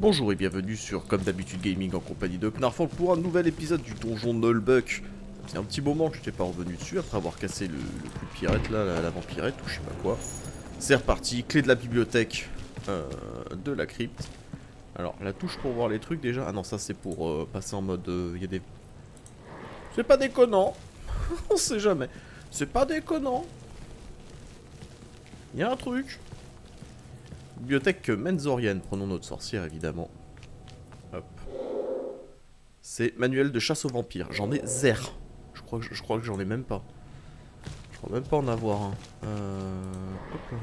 Bonjour et bienvenue sur Comme d'habitude Gaming en compagnie de Knarfol pour un nouvel épisode du donjon Nullbuck. C'est un petit moment que je n'étais pas revenu dessus après avoir cassé le, coup de pirate là, la, la vampirette ou je sais pas quoi. C'est reparti, clé de la bibliothèque euh, de la crypte. Alors la touche pour voir les trucs déjà. Ah non ça c'est pour euh, passer en mode... Il y a des... C'est pas déconnant On sait jamais. C'est pas déconnant Il y a un truc Bibliothèque Menzorienne, prenons notre sorcière évidemment. Hop. C'est manuel de chasse aux vampires. J'en ai zéro. Je crois que je, crois que j'en ai même pas. Je crois même pas en avoir un. Euh... Hop là.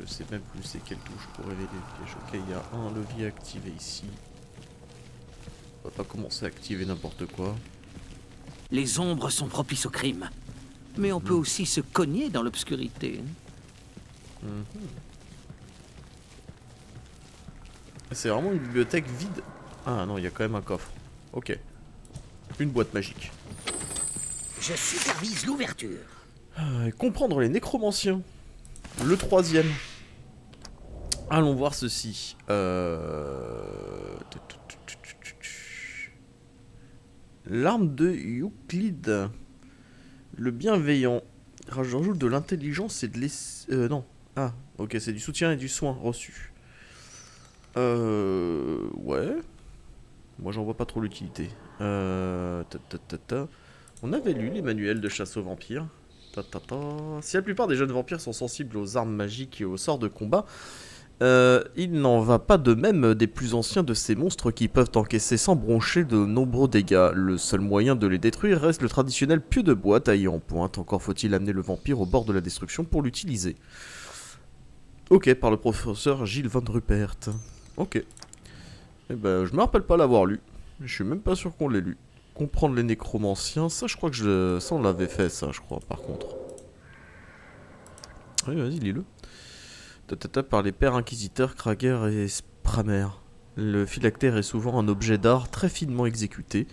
Je sais même plus c'est quelle touche pour révéler le piège. Ok, il y a un levier activé ici. On va pas commencer à activer n'importe quoi. Les ombres sont propices au crime. Mais on peut aussi se cogner dans l'obscurité. Mhm. C'est vraiment une bibliothèque vide. Ah non, il y a quand même un coffre. Ok. Une boîte magique. Je supervise l'ouverture. Euh, comprendre les nécromanciens. Le troisième. Allons voir ceci. Euh... L'arme de Euclide. Le bienveillant. Rajoute de l'intelligence et de l'es... Euh, non. Ah, ok, c'est du soutien et du soin reçu. Euh... Ouais. Moi, j'en vois pas trop l'utilité. Euh... Ta, ta, ta, ta. On avait lu les manuels de chasse aux vampires. Ta, ta, ta. Si la plupart des jeunes vampires sont sensibles aux armes magiques et aux sorts de combat, euh, il n'en va pas de même des plus anciens de ces monstres qui peuvent encaisser sans broncher de nombreux dégâts. Le seul moyen de les détruire reste le traditionnel pieu de bois taillé en pointe. Encore faut-il amener le vampire au bord de la destruction pour l'utiliser. Ok, par le professeur Gilles Van Rupert. Ok. Eh ben, je me rappelle pas l'avoir lu. Je suis même pas sûr qu'on l'ait lu. Comprendre les nécromanciens, ça je crois que je... ça on l'avait fait ça je crois par contre. Oui vas-y lis-le. Par les pères inquisiteurs Krager et Spramer. Le phylactère est souvent un objet d'art très finement exécuté,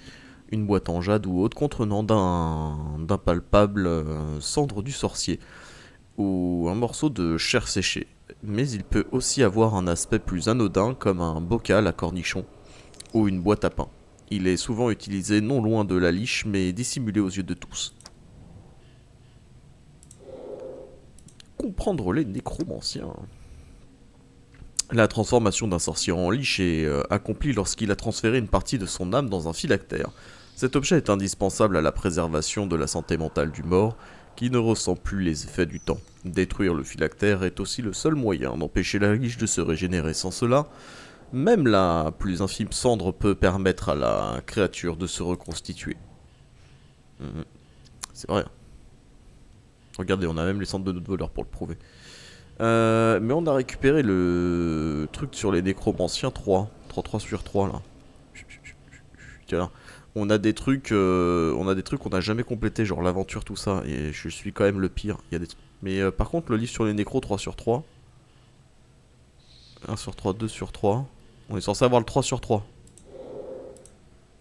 une boîte en jade ou autre contenant d'un d'impalpable euh, cendre du sorcier, ou un morceau de chair séchée. Mais il peut aussi avoir un aspect plus anodin comme un bocal à cornichons ou une boîte à pain. Il est souvent utilisé non loin de la liche mais dissimulé aux yeux de tous. Comprendre les nécromanciens. La transformation d'un sorcier en liche est euh, accomplie lorsqu'il a transféré une partie de son âme dans un phylactère. Cet objet est indispensable à la préservation de la santé mentale du mort, qui ne ressent plus les effets du temps. Détruire le phylactère est aussi le seul moyen d'empêcher la liche de se régénérer. Sans cela, même la plus infime cendre peut permettre à la créature de se reconstituer. Mhm. C'est vrai. Regardez, on a même les centres de notre voleur pour le prouver. Euh, mais on a récupéré le truc sur les nécromanciens 3. 3-3 sur 3 là. Tiens, on a des trucs, euh, on a des trucs qu'on n'a jamais complété, genre l'aventure, tout ça. Et je suis quand même le pire. Mais euh, par contre, le livre sur les nécros 3 sur 3. 1 sur 3, 2 sur 3. On est censé avoir le 3 sur 3.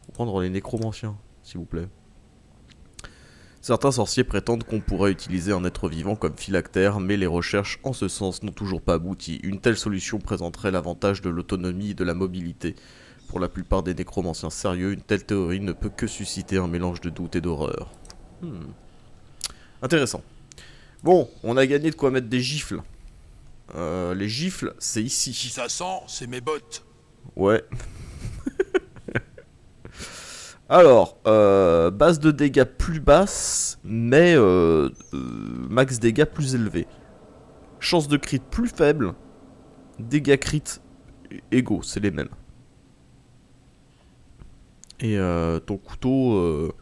Faut prendre les nécromanciens, s'il vous plaît. Certains sorciers prétendent qu'on pourrait utiliser un être vivant comme phylactère, mais les recherches en ce sens n'ont toujours pas abouti. Une telle solution présenterait l'avantage de l'autonomie et de la mobilité. Pour la plupart des nécromanciens sérieux, une telle théorie ne peut que susciter un mélange de doute et d'horreur. Hmm. Intéressant. Bon, on a gagné de quoi mettre des gifles. Euh, les gifles, c'est ici. Si ça sent, c'est mes bottes. Ouais. Alors, euh, base de dégâts plus basse, mais euh, euh, max dégâts plus élevé. Chance de crit plus faible, dégâts crit égaux, c'est les mêmes. Et ton couteau,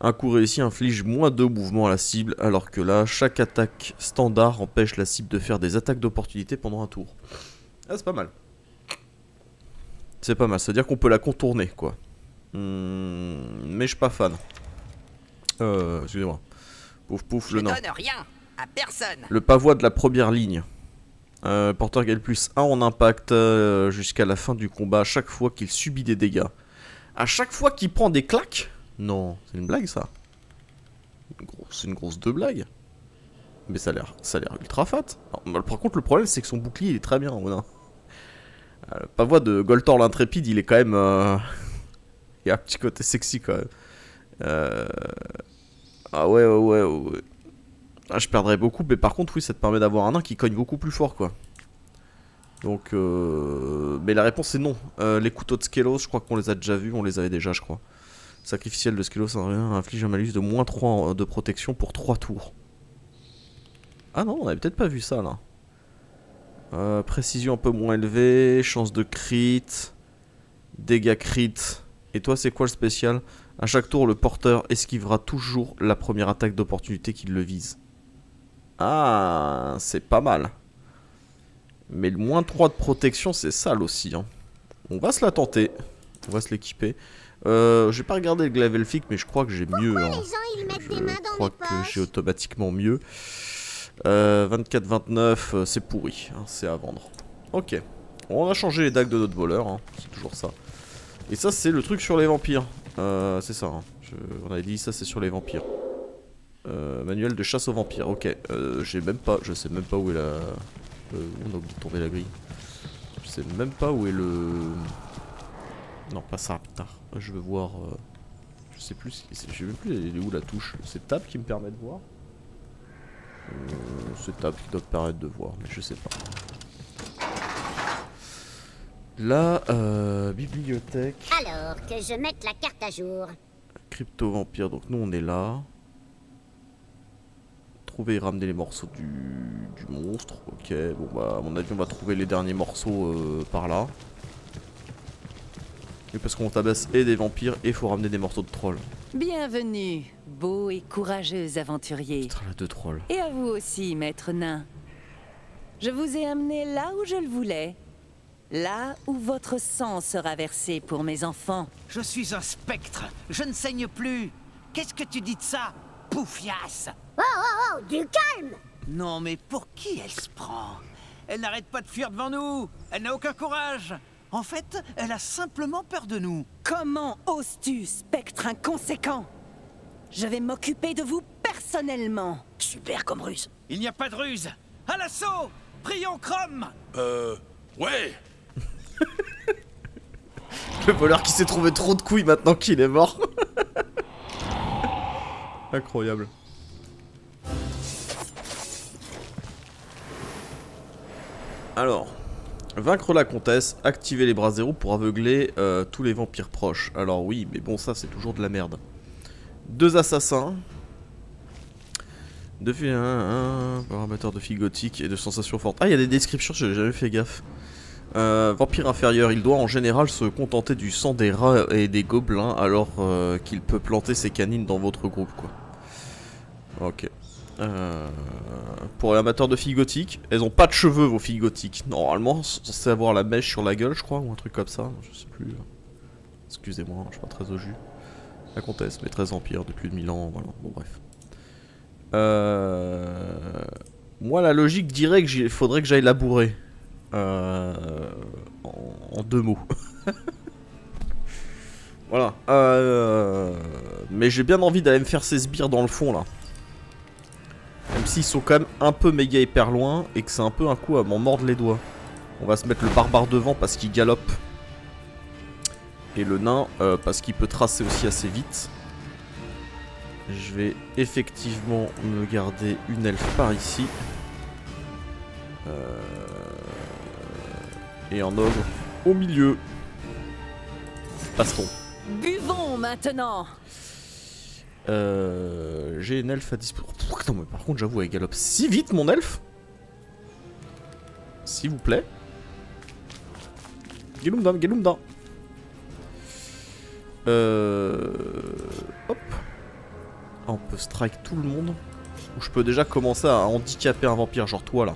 un coup réussi inflige moins de mouvements à la cible, alors que là, chaque attaque standard empêche la cible de faire des attaques d'opportunité pendant un tour. Ah, c'est pas mal. C'est pas mal, c'est-à-dire qu'on peut la contourner, quoi. Hmm, mais je suis pas fan. Euh, excusez-moi. Pouf pouf, Je le nain. donne rien à personne. Le pavois de la première ligne. Euh, porteur gagne plus 1 en impact euh, jusqu'à la fin du combat à chaque fois qu'il subit des dégâts. À chaque fois qu'il prend des claques? Non, c'est une blague ça. C'est une grosse de blague. Mais ça a l'air ça a l'air ultra fat. Alors, bah, par contre, le problème, c'est que son bouclier, il est très bien, Ronin. Euh, le pavois de Goltor l'intrépide, il est quand même. Y a un petit côté sexy quand même. Euh, Ah ouais, ouais, ouais. Ah, je perdrais beaucoup, mais par contre, oui, ça te permet d'avoir un nain qui cogne beaucoup plus fort, quoi. Donc, euh... mais la réponse est non. Euh, les couteaux de Skelos, je crois qu'on les a déjà vus, on les avait déjà, je crois. Sacrificiel de Skelos inflige un malus de moins 3 de protection pour 3 tours. Ah non, on avait peut-être pas vu ça là. Précision un peu moins élevée, chance de crit, dégâts crit. Et toi, c'est quoi le spécial? À chaque tour, le porteur esquivera toujours la première attaque d'opportunité qui le vise. Ah, c'est pas mal. Mais le moins 3 de protection, c'est sale aussi. hein. On va se la tenter. On va se l'équiper. Euh, j'ai pas regardé le glaive elfique, mais je crois que j'ai mieux. hein. Les gens, ils mettent Je des mains dans crois que j'ai automatiquement mieux. Euh, 24-29, euh, c'est pourri. hein, c'est à vendre. Ok. On a changé les dagues de notre voleur. hein, c'est toujours ça. Et ça, c'est le truc sur les vampires. Euh, c'est ça. hein, on avait dit ça, c'est sur les vampires. Euh, manuel de chasse aux vampires. Ok. Euh, j'ai même pas. Je sais même pas où est la. On a oublié de tomber la grille. Je sais même pas où est le. Non, pas ça. Putain. Je veux voir. Je sais plus. Je sais même plus. Où la touche C'est tab qui me permet de voir. C'est tab qui doit te permettre de voir, mais je sais pas. La euh, bibliothèque. Alors, que je mette la carte à jour. Crypto vampire, donc nous on est là. Trouver et ramener les morceaux du, du monstre. Ok, bon bah à mon avis on va trouver les derniers morceaux euh, par là. Et parce qu'on tabasse et des vampires et faut ramener des morceaux de trolls. Bienvenue, beau et courageux aventurier. Putain là deux trolls. Et à vous aussi, maître nain. Je vous ai amené là où je le voulais. Là où votre sang sera versé pour mes enfants. Je suis un spectre. Je ne saigne plus. Qu'est-ce que tu dis de ça Poufias? Oh, oh, oh, du calme Non, mais pour qui elle se prend? Elle n'arrête pas de fuir devant nous. Elle n'a aucun courage. En fait, elle a simplement peur de nous. Comment oses-tu, spectre inconséquent? Je vais m'occuper de vous personnellement. Super comme ruse. Il n'y a pas de ruse. À l'assaut Prions Chrome Euh. Ouais Le voleur qui s'est trouvé trop de couilles maintenant qu'il est mort. Incroyable. Alors, vaincre la comtesse, activer les bras zéro pour aveugler euh, tous les vampires proches. Alors oui, mais bon ça c'est toujours de la merde. Deux assassins. Deux filles, un, un, de filles gothiques et de sensations fortes. Ah, il y a des descriptions, j'ai jamais fait gaffe. Euh, vampire inférieur, il doit en général se contenter du sang des rats et des gobelins alors euh, qu'il peut planter ses canines dans votre groupe quoi. Ok. Euh, pour les amateurs de filles gothiques, elles ont pas de cheveux vos filles gothiques. Normalement, c'est avoir la mèche sur la gueule je crois ou un truc comme ça, je sais plus. Excusez-moi, je suis pas très au jus. La comtesse, maîtresse vampire de plus de 1000 ans, voilà, bon bref. Euh... Moi la logique dirait que faudrait que j'aille labourer. Euh, en, deux mots. voilà. Euh, mais j'ai bien envie d'aller me faire ces sbires dans le fond là. Même s'ils sont quand même un peu méga hyper loin et que c'est un peu un coup à m'en mordre les doigts. On va se mettre le barbare devant parce qu'il galope. Et le nain euh, parce qu'il peut tracer aussi assez vite. Je vais effectivement me garder une elfe par ici. Euh, et un ogre au milieu. Baston. Buvons maintenant Euh, J'ai une elfe à disposition. Non mais par contre j'avoue elle galope si vite mon elfe. S'il vous plaît. Gelumdam, Gelumdam. Euh... Hop. Ah, on peut strike tout le monde. Ou je peux déjà commencer à handicaper un vampire, genre toi là.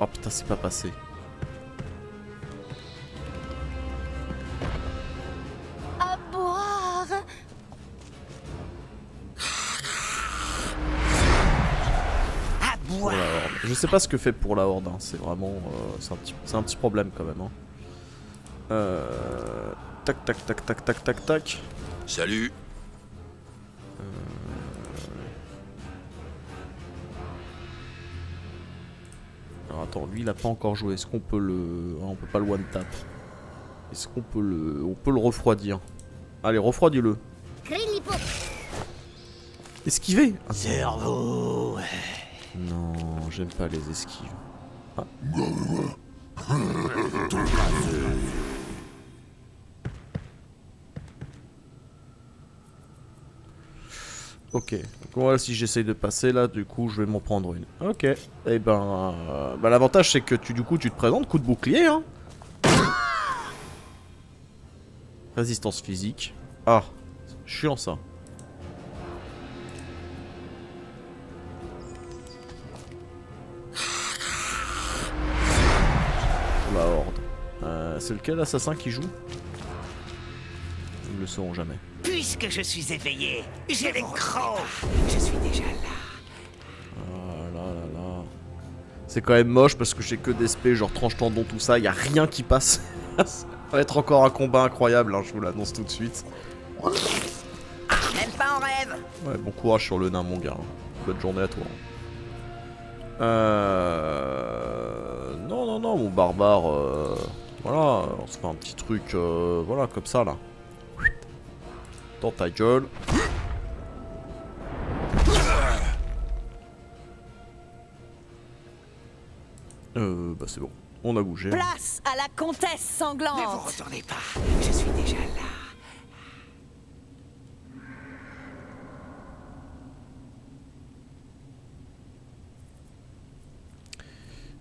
Oh putain, c'est pas passé. À boire À boire. Je sais pas ce que fait pour la horde, hein. c'est vraiment. euh, c'est un, petit- c'est un petit problème quand même. hein. Euh, tac, tac, tac, tac, tac, tac, tac. Salut. Attends, lui il a pas encore joué. Est-ce qu'on peut le. Ah, on peut pas le one tap. Est-ce qu'on peut le. On peut le refroidir? Allez, refroidis-le. Esquiver? Cerveau. Non, j'aime pas les esquives. Ah. Ok, donc voilà, si j'essaye de passer là, du coup, je vais m'en prendre une. Ok, et eh ben, euh, bah, l'avantage c'est que tu, du coup, tu te présentes, coup de bouclier, hein. Résistance physique. Ah, chiant ça. La horde. Euh, c'est lequel assassin qui joue? Ne le saurons jamais. Puisque je suis éveillé, j'ai les crocs. Je suis déjà là. Ah là là là. C'est quand même moche parce que j'ai que des spé, genre tranche tendon, tout ça, y a rien qui passe. ça va être encore un combat incroyable, hein, je vous l'annonce tout de suite. Même pas en rêve. Ouais, bon courage sur le nain, mon gars. Bonne journée à toi. Euh... Non, non, non, mon barbare. euh, Voilà, on se fait un petit truc, euh, voilà, comme ça, là. Dans ta gueule. Euh, bah c'est bon. On a bougé. Place à la comtesse Ne vous sanglante retournez pas. Je suis déjà là.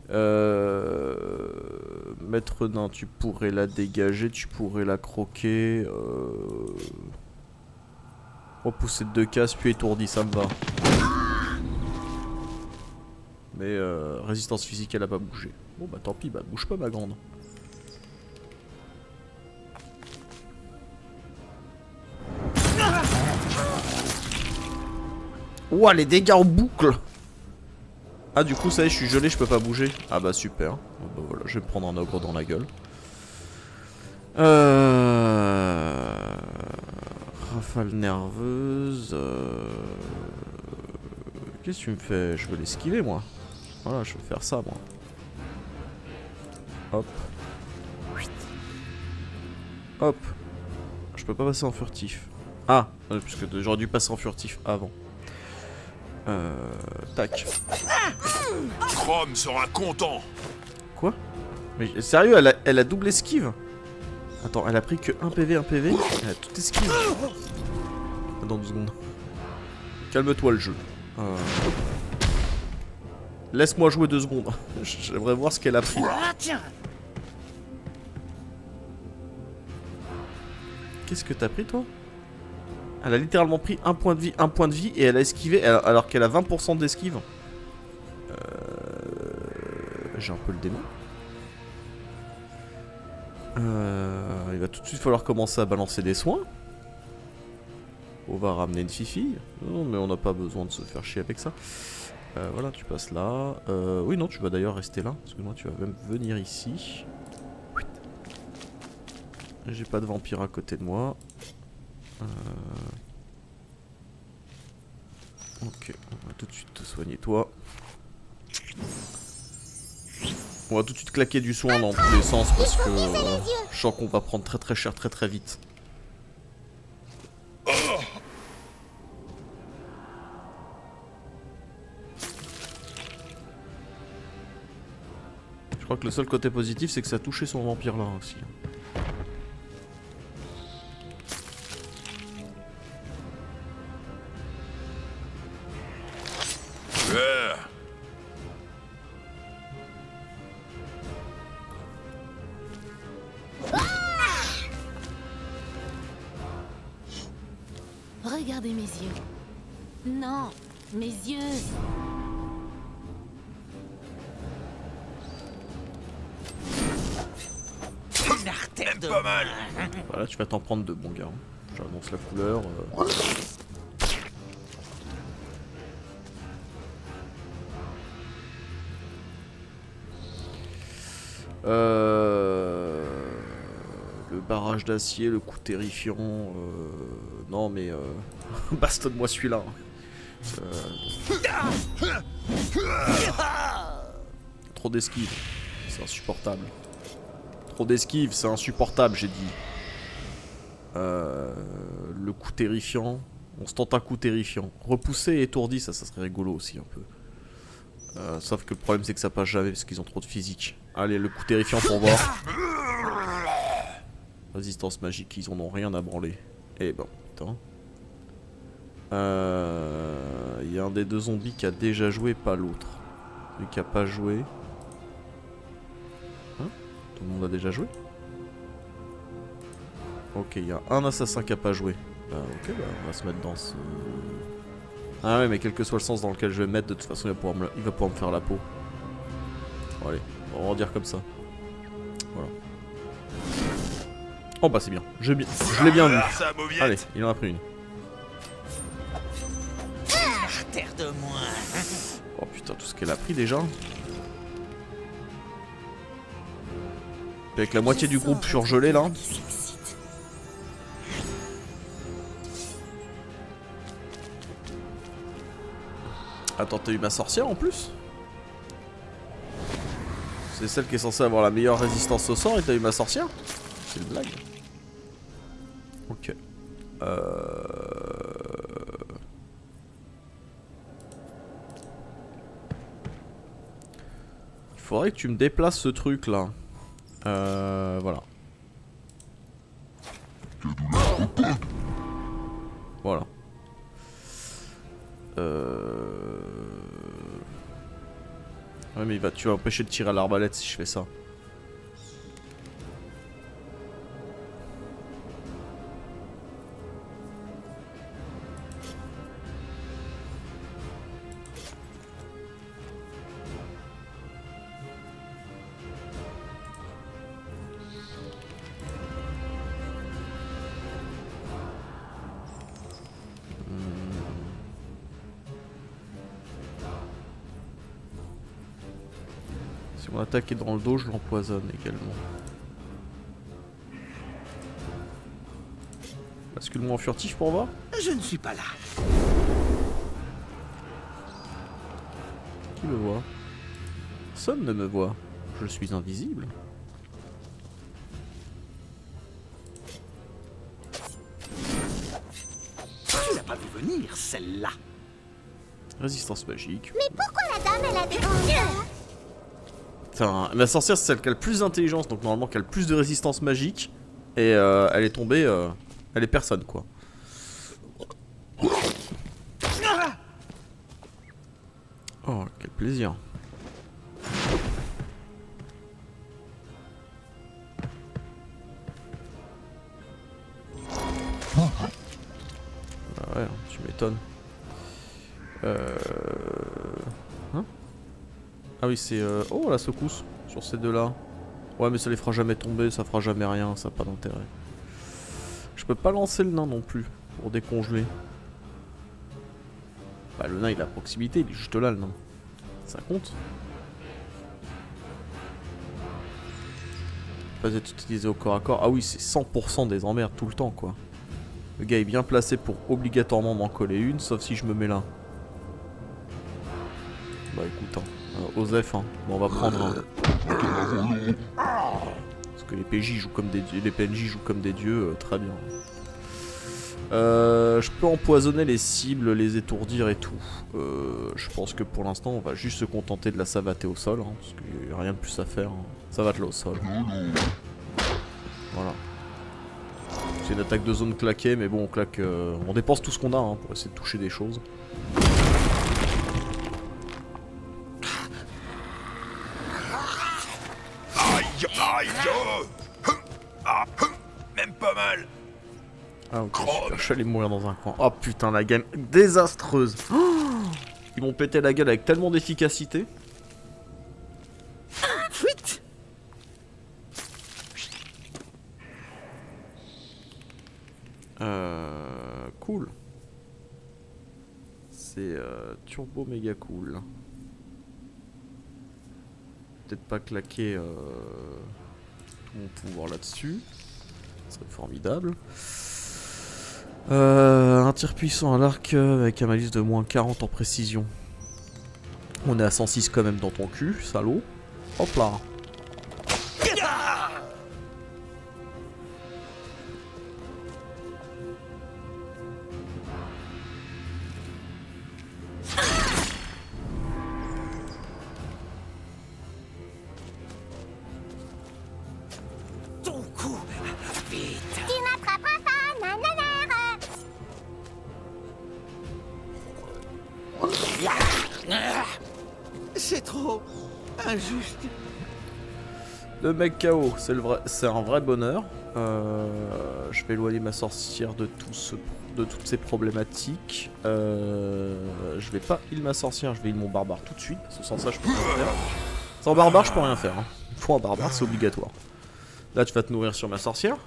Euh... Maître nain, tu pourrais la dégager, tu pourrais la croquer. Euh... Repousser de deux cases, puis étourdi, ça me va. Mais euh, résistance physique, elle a pas bougé. Bon bah tant pis, bah bouge pas ma grande. Ouah, les dégâts en boucle ah du coup ça y est je suis gelé je peux pas bouger Ah bah super Ah, bah, voilà je vais me prendre un ogre dans la gueule Euh... Nerveuse euh, Qu'est-ce que tu me fais? Je veux l'esquiver moi. Voilà je veux faire ça moi. Hop. Hop. Je peux pas passer en furtif. Ah euh, Puisque j'aurais dû passer en furtif avant. Euh, tac. Chrome sera content. Quoi? Mais sérieux, elle a, elle a double esquive? Attends, elle a pris que 1 PV, 1 PV Elle a tout esquive Attends deux secondes. Calme-toi le jeu. Euh, Laisse-moi jouer deux secondes. J'aimerais voir ce qu'elle a pris. Ah tiens Qu'est-ce que t'as pris toi? Elle a littéralement pris un point de vie, un point de vie et elle a esquivé alors alors qu'elle a 20% d'esquive. Euh... J'ai un peu le démon. Euh, il va tout de suite falloir commencer à balancer des soins. On va ramener une. Non, mais on n'a pas besoin de se faire chier avec ça. Euh, voilà, tu passes là. Euh, oui, non, tu vas d'ailleurs rester là. Excuse-moi, tu vas même venir ici. J'ai pas de vampire à côté de moi. Euh, Ok, on va tout de suite te soigner toi. On va tout de suite claquer du soin dans tous les sens parce que je sens qu'on va prendre très très cher très très vite. Le seul côté positif c'est que ça a touché son vampire là aussi. Tu vas t'en prendre deux, bon gars. J'annonce la couleur. euh. Euh... Le barrage d'acier, le coup terrifiant. euh, Non mais euh... bastonne-moi celui-là. Trop d'esquive, c'est insupportable. Trop d'esquive, c'est insupportable, j'ai dit. Euh, le coup terrifiant. On se tente un coup terrifiant. Repoussé et étourdi, ça, ça serait rigolo aussi un peu. Euh, sauf que le problème c'est que ça passe jamais parce qu'ils ont trop de physique. Allez, le coup terrifiant pour voir. Résistance magique, ils en ont rien à branler. Eh ben, putain. Euh, Il y a un des deux zombies qui a déjà joué, pas l'autre. Celui qui a pas joué. Hein? Tout le monde a déjà joué? Ok, il y a un assassin qui a pas joué. Bah, ok, bah, on va se mettre dans ce. Ah ouais, mais quel que soit le sens dans lequel je vais me mettre, de toute façon, il va pouvoir me, il va pouvoir me faire la peau. Bon, allez, on va dire comme ça. Voilà. Oh bah c'est bien, je, je l'ai bien vu. Allez, il en a pris une. Moins. Oh putain, tout ce qu'elle a pris déjà. Et avec la moitié du groupe surgelé là. Attends, t'as eu ma sorcière en plus C'est celle qui est censée avoir la meilleure résistance au sort et t'as eu ma sorcière C'est une blague. Ok. Euh... Il faudrait que tu me déplaces ce truc là. Euh... Voilà. Ouais mais il va, tu vas empêcher de tirer à l'arbalète si je fais ça. Si mon attaque est dans le dos, je l'empoisonne également. Basculement en furtif pour voir Je ne suis pas là. Qui me voit? Personne ne me voit. Je suis invisible. Tu l'as pas vu venir, celle-là. Résistance magique. Mais pourquoi la dame, elle a des Putain, la sorcière c'est celle qui a le plus d'intelligence, donc normalement qui a le plus de résistance magique. Et euh, elle est tombée. euh, elle est personne quoi. Oh, quel plaisir. Ah ouais, tu m'étonnes. Euh... Ah oui, c'est... euh, Oh, la secousse sur ces deux-là. Ouais, mais ça les fera jamais tomber, ça fera jamais rien, ça n'a pas d'intérêt. Je peux pas lancer le nain non plus, pour décongeler. Bah, le nain, il est à proximité, il est juste là, le nain. Ça compte Pas être utilisé au corps à corps. Ah oui, c'est 100% des emmerdes tout le temps, quoi. Le gars est bien placé pour obligatoirement m'en coller une, sauf si je me mets là. Bah écoute, hein. Euh, Osef, hein. Bon, on va prendre un. Parce que les PJ jouent comme des les PNJ jouent comme des dieux, euh, très bien. Euh, je peux empoisonner les cibles, les étourdir et tout. Je pense que pour l'instant, on va juste se contenter de la savater au sol, hein, parce qu'il n'y a rien de plus à faire. Hein. Savate-la au sol. Voilà. C'est une attaque de zone claquée, mais bon, on claque. on dépense tout ce qu'on a hein, pour essayer de toucher des choses. Ah ok, je suis allé mourir dans un coin. Oh putain, la game désastreuse. Oh Ils m'ont pété la gueule avec tellement d'efficacité. Fuite Euh, cool. C'est euh, turbo méga cool. Peut-être pas claquer euh, tout mon pouvoir là-dessus. Ce serait formidable. Euh, un tir puissant à l'arc avec un malus de moins 40 en précision. On est à 106 quand même dans ton cul, salaud. Hop là. Mec KO, c'est vrai, un vrai bonheur. Euh, je vais éloigner ma sorcière de de toutes ces problématiques. Euh, je vais pas heal ma sorcière, je vais heal mon barbare tout de suite. Sans ça, je peux rien faire. Sans barbare, je peux rien faire. Hein. Faut un barbare, c'est obligatoire. Là, tu vas te nourrir sur ma sorcière.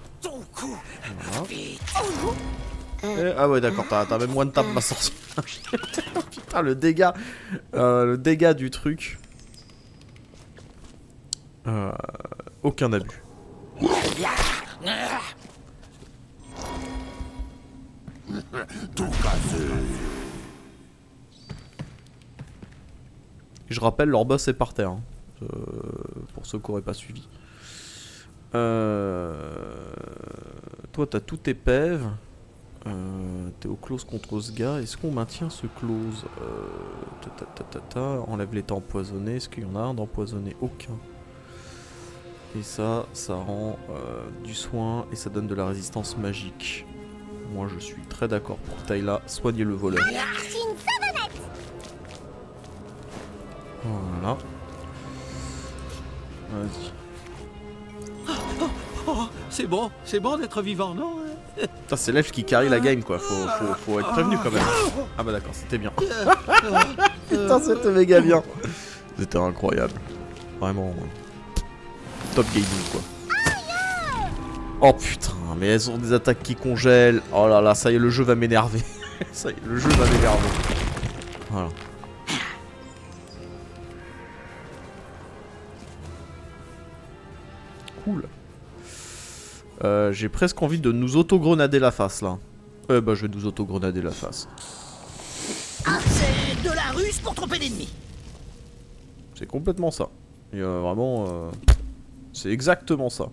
Et- ah ouais, d'accord, t'as t'as même one tap ma sorcière. Putain, le dégât, euh, le dégât du truc. Euh, aucun abus. Je rappelle, leur boss est par terre. hein. Euh, pour ceux qui n'auraient pas suivi. Euh, Toi, t'as tout tes. Euh, T'es au close contre ce gars. Est-ce qu'on maintient ce close? Euh. Enlève l'état empoisonné. Est-ce qu'il y en a un d'empoisonné? Aucun. Et ça, ça rend euh, du soin et ça donne de la résistance magique. Moi, je suis très d'accord pour Tayla. Soignez le voleur. Voilà. Vas-y. Oh, c'est bon, c'est bon d'être vivant, non Putain, c'est l'elfe qui carry la game quoi, faut, faut, faut être prévenu quand même. Ah bah d'accord, c'était bien. Putain, c'était méga bien. C'était incroyable. Vraiment. Top gaming quoi. Oh putain, mais elles ont des attaques qui congèlent. Oh là là, ça y est, le jeu va m'énerver. ça y est, le jeu va m'énerver. Voilà. Cool. Euh, J'ai presque envie de nous auto-grenader la face là. Eh bah je vais nous auto-grenader la face. Ah, c'est de la ruse pour tromper l'ennemi C'est complètement ça. Et euh, vraiment, euh, c'est exactement ça.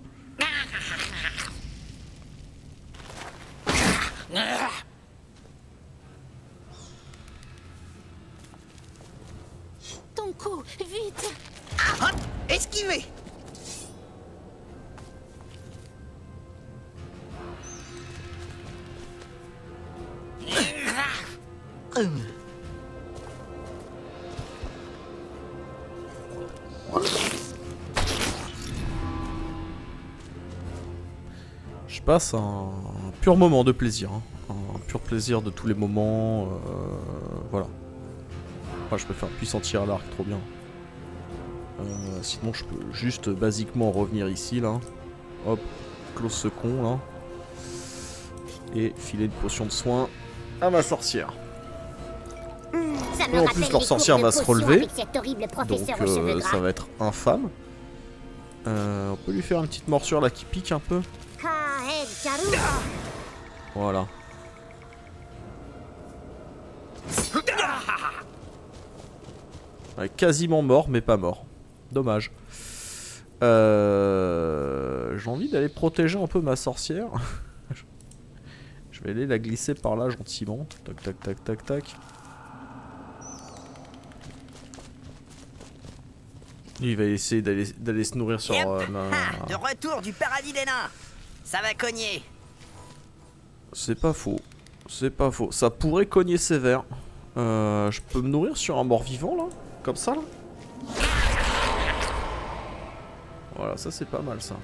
Passe un, un pur moment de plaisir. hein. Un pur plaisir de tous les moments. euh, voilà. Moi je peux faire puissant tir à l'arc, trop bien. Euh, sinon je peux juste basiquement revenir ici là. Hop, close ce con là. Et filer une potion de soin à ma sorcière. Et en plus, leur sorcière va se relever. Donc euh, ça va être infâme. On peut lui faire une petite morsure là qui pique un peu. Voilà. Ouais, quasiment mort, mais pas mort. Dommage. Euh, J'ai envie d'aller protéger un peu ma sorcière. Je vais aller la glisser par là gentiment. Tac, tac, tac, tac, tac. Il va essayer d'aller se nourrir sur euh, ma... De retour du paradis des nains Ça va cogner C'est pas faux. C'est pas faux. Ça pourrait cogner sévère. Euh, je peux me nourrir sur un mort-vivant là? Comme ça là? Voilà, ça c'est pas mal ça.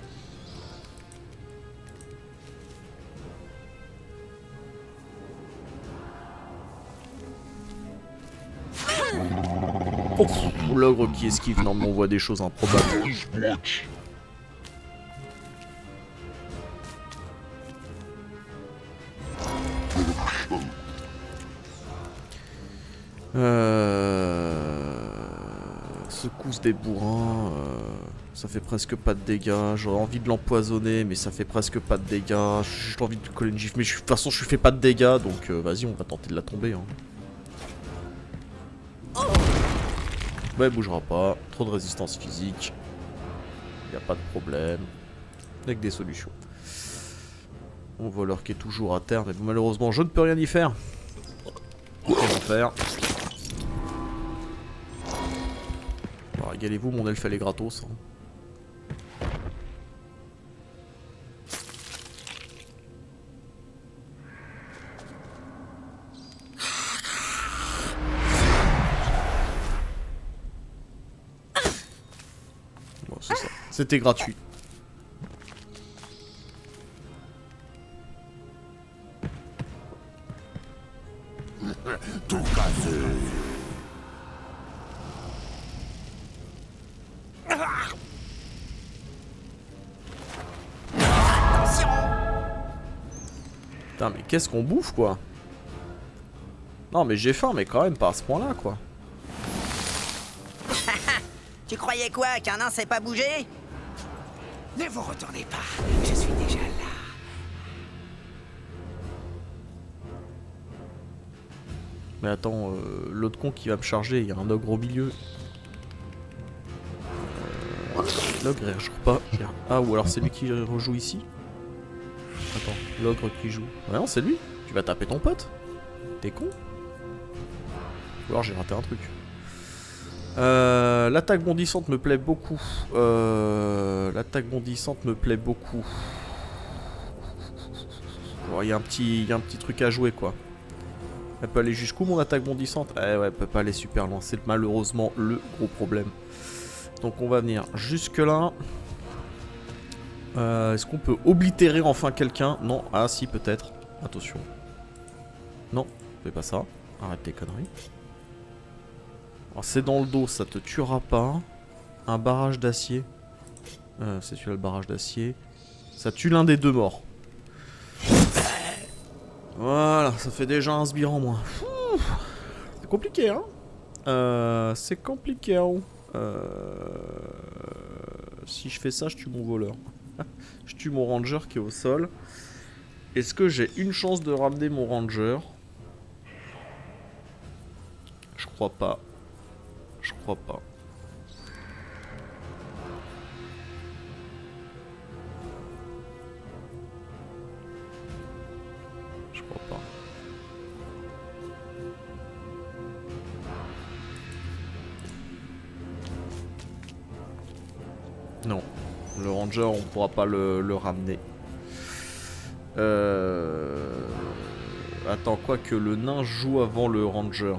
Oh, l'ogre qui esquive, non mais on voit des choses improbables. Euh... Secousse des bourrins. euh, Ça fait presque pas de dégâts. J'aurais envie de l'empoisonner, mais ça fait presque pas de dégâts. J'ai envie de coller une gifle, mais de toute façon, je fais pas de dégâts, donc euh, vas-y, on va tenter de la tomber. Hein. Elle bougera pas. Trop de résistance physique. Y a pas de problème. Avec des solutions. Mon voleur qui est toujours à terre, mais malheureusement, je ne peux rien y faire. Comment faire Régalez-vous, mon elfe elle est gratos. hein. C'était gratuit. Qu'est-ce qu'on bouffe, quoi Non, mais j'ai faim, mais quand même pas à ce point-là, quoi. Tu croyais quoi Qu'un nain sait pas bouger? Ne vous retournez pas. Je suis déjà là. Mais attends, euh, l'autre con qui va me charger, il y a un ogre au milieu. Euh, L'ogre, il rejoue pas. Ah, ou alors c'est lui qui rejoue ici? L'ogre qui joue. Non, c'est lui. Tu vas taper ton pote. T'es con Ou alors j'ai raté un truc. Euh, L'attaque bondissante me plaît beaucoup. Euh, L'attaque bondissante me plaît beaucoup. Il y, a un petit- y a un petit truc à jouer, quoi. Elle peut aller jusqu'où mon attaque bondissante? Eh ouais, peut pas aller super loin. C'est malheureusement le gros problème. Donc on va venir jusque là. Euh, Est-ce qu'on peut oblitérer enfin quelqu'un Non. Ah si, peut-être. Attention. Non, fais pas ça. Arrête tes conneries. C'est dans le dos, ça te tuera pas. Un barrage d'acier. Euh, c'est celui-là le barrage d'acier. Ça tue l'un des deux morts. Voilà, ça fait déjà un sbire en moins. C'est compliqué, hein euh, C'est compliqué, hein Si je fais ça, je tue mon voleur. je tue mon ranger qui est au sol. Est-ce que j'ai une chance de ramener mon ranger? Je crois pas. Je crois pas. Ranger, on pourra pas le, ramener. Euh... Attends, quoi que le nain joue avant le ranger.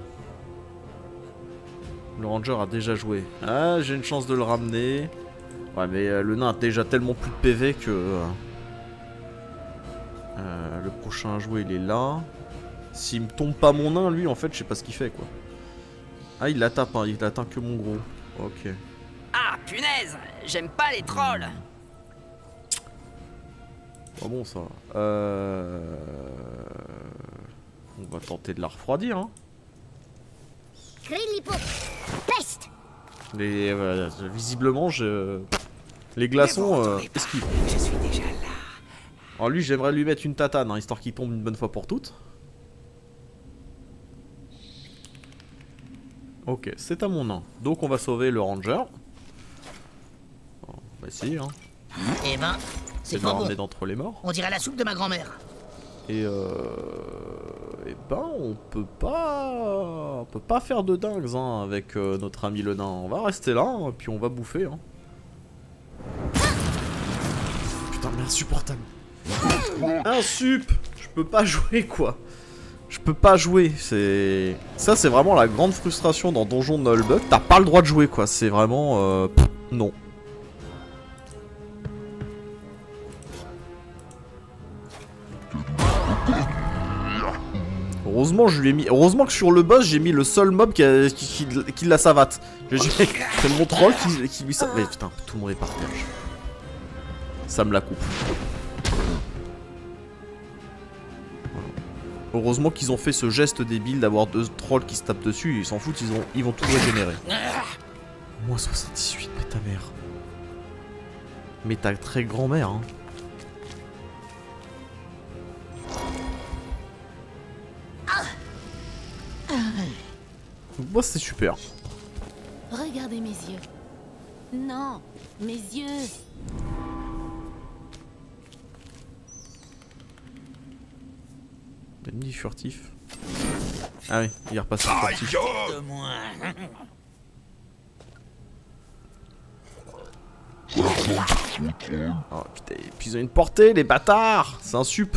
Le ranger a déjà joué. Ah, j'ai une chance de le ramener. Ouais, mais euh, le nain a déjà tellement plus de PV que... euh, le prochain à jouer, il est là. S'il me tombe pas mon nain, lui, en fait, je sais pas ce qu'il fait, quoi. Ah, il la tape, hein, il atteint que mon gros. Ok. Ah, punaise J'aime pas les trolls Pas bon, ça. Euh... On va tenter de la refroidir, hein. Peste. Les, euh, visiblement, je... Les glaçons, euh, esquivent. Je suis déjà là. Alors lui, j'aimerais lui mettre une tatane, hein, histoire qu'il tombe une bonne fois pour toutes. Ok, c'est à mon nain. Donc on va sauver le ranger. Bon, on va essayer, hein. Eh ben, C'est bon. d'entre les morts. On dirait la soupe de ma grand-mère. Et euh... Et ben, on peut pas... On peut pas faire de dingues, hein, avec euh, notre ami le nain. On va rester là, hein, puis on va bouffer, hein. Putain, mais insupportable. Insup Je peux pas jouer, quoi. Je peux pas jouer, c'est... Ça, c'est vraiment la grande frustration dans Donjon de Nullbug. T'as pas le droit de jouer, quoi. C'est vraiment... euh, pff, Non. Heureusement, je lui ai mis. Heureusement que sur le boss, j'ai mis le seul mob qui, a- qui, qui- qui la savate. Je- C'est mon troll qui, lui sa... Mais putain, tout le monde est par terre. Ça me la coupe. Heureusement qu'ils ont fait ce geste débile d'avoir deux trolls qui se tapent dessus. Ils s'en foutent, ils, ont... ils vont tout régénérer. Moins 78, mais ta mère. Mais ta très grand-mère, hein. Moi c'est super. Regardez mes yeux. Non, mes yeux. L'ennemi furtif. Ah oui, il Aïe furtif. oh. Oh putain, et puis ils ont une portée, les bâtards C'est un sup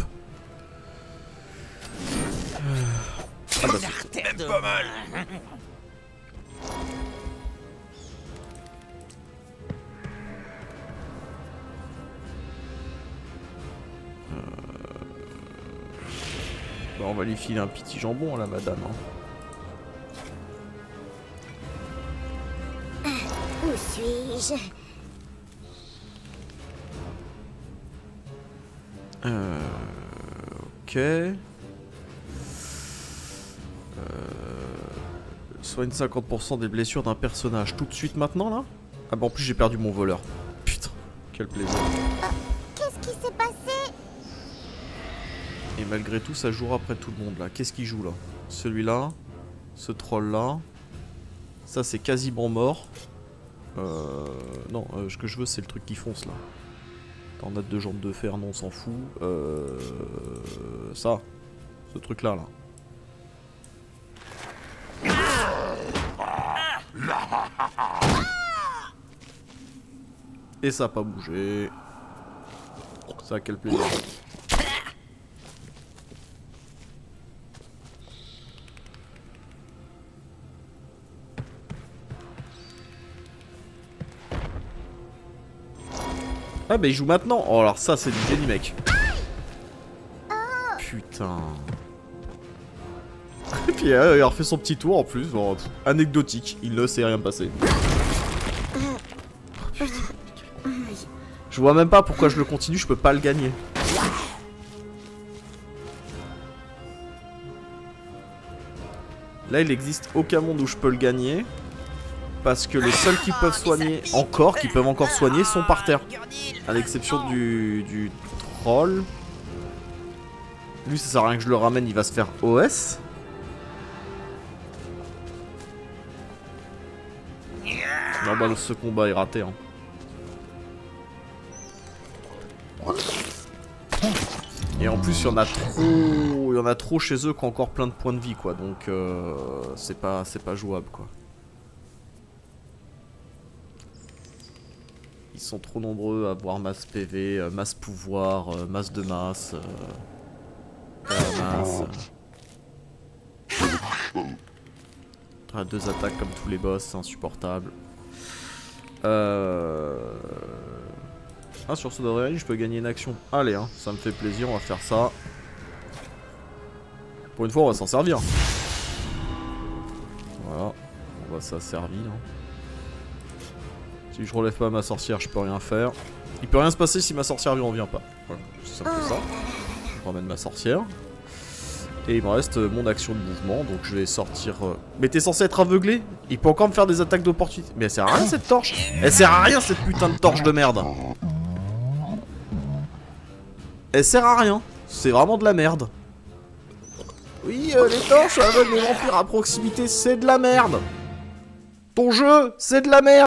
Ah bah, Pas mal. Bah, on va lui filer un petit jambon à la madame. hein. Où suis-je? Euh... Ok. Euh... Soigne 50% des blessures d'un personnage tout de suite maintenant là? Ah bah en plus j'ai perdu mon voleur. Putain, quel plaisir. Qu'est-ce Et malgré tout ça jouera après tout le monde là. Qu'est-ce qu'il joue là? Celui-là, ce troll là. Ça c'est quasiment mort. Euh... Non, euh, ce que je veux c'est le truc qui fonce là. Tornade de jambes de fer, non on s'en fout. Euh... Ça. Ce truc là là. Et ça a pas bougé. Ça quel plaisir. Ah bah il joue maintenant Oh alors ça c'est du génie mec Putain Et puis euh, il a refait son petit tour en plus, anecdotique, il ne s'est rien passé. Oh. Je vois même pas pourquoi je le continue, je peux pas le gagner. Là il existe aucun monde où je peux le gagner. Parce que les seuls qui peuvent soigner encore, qui peuvent encore soigner, sont par terre. À l'exception du, troll. Lui, ça sert à rien que je le ramène, il va se faire OS. Non, bah, ce combat est raté. Hein. Et en plus, il y en a trop, il y en a trop chez eux qui ont encore plein de points de vie, quoi. Donc, euh, c'est pas, c'est pas jouable, quoi. Ils sont trop nombreux à avoir masse PV, euh, masse pouvoir, euh, masse de masse. euh, masse. Ah, deux attaques comme tous les boss, c'est insupportable. Euh... Ah, sur ce d'adrénaline, je peux gagner une action. Allez, hein, ça me fait plaisir, on va faire ça. Pour une fois, on va s'en servir. Voilà, on va s'en servir. hein. Si je relève pas ma sorcière, je peux rien faire. Il peut rien se passer si ma sorcière lui en vient pas. Voilà, c'est simple ça. Je ramène ma sorcière. Et il me reste euh, mon action de mouvement, donc je vais sortir... euh, Mais t'es censé être aveuglé Il peut encore me faire des attaques d'opportunité. Mais elle sert à rien cette torche Elle sert à rien cette putain de torche de merde Elle sert à rien C'est vraiment de la merde Oui, euh, les torches avec les vampires à proximité, c'est de la merde Ton jeu, c'est de la merde